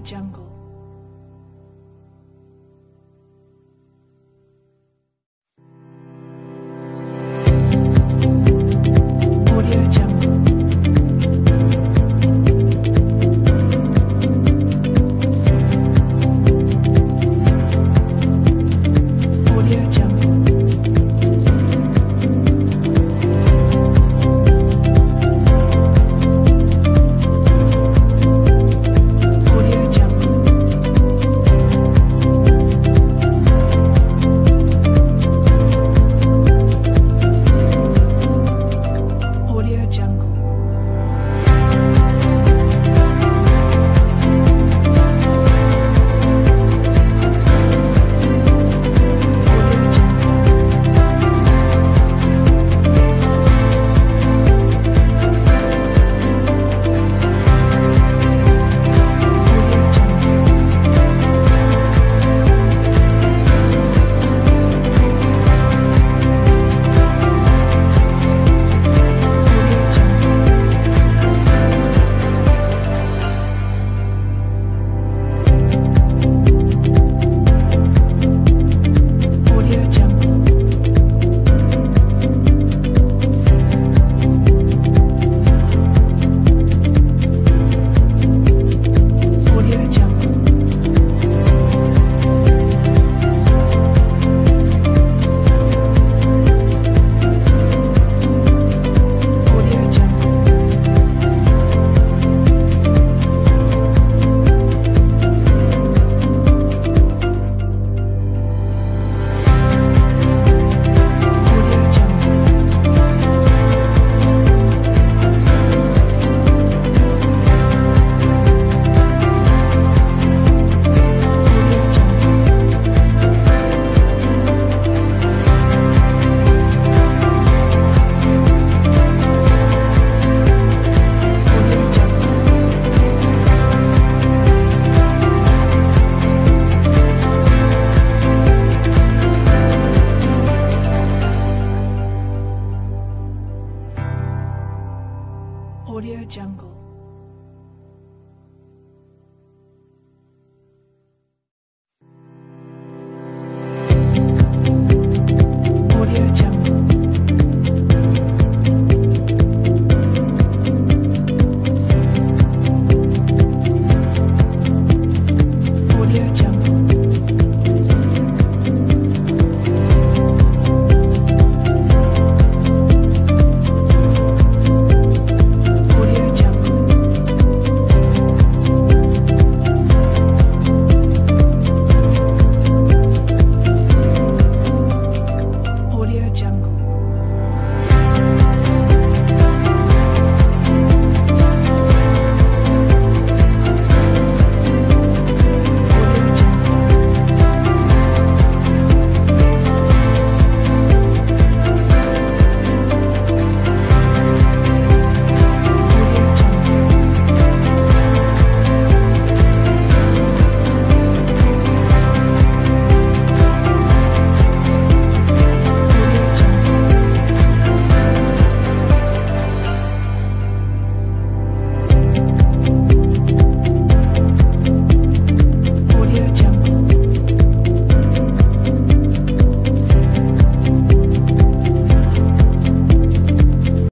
Jungle. Jungle.